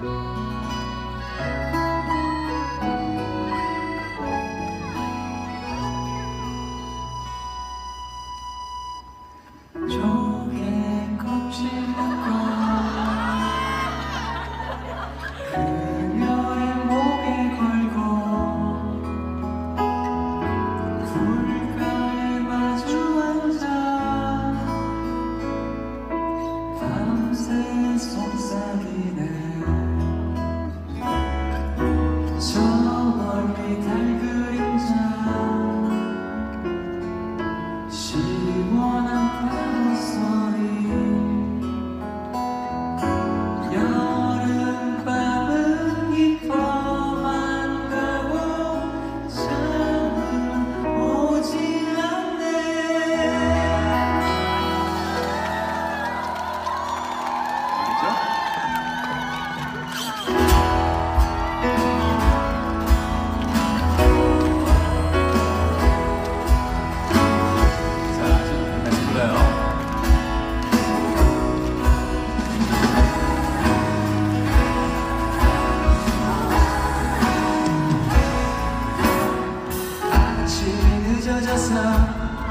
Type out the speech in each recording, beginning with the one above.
Bye. just love.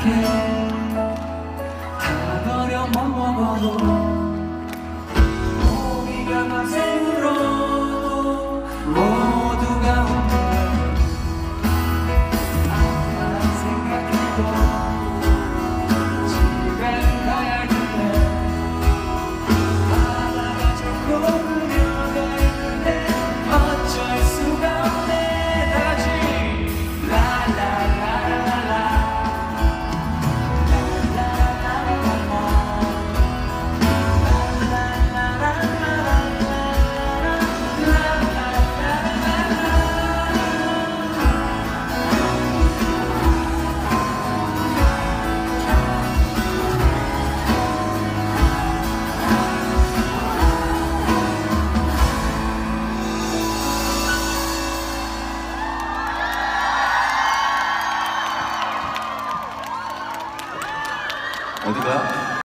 어떻게 다 버려 먹어도 몸이 가만히 울어 어디가?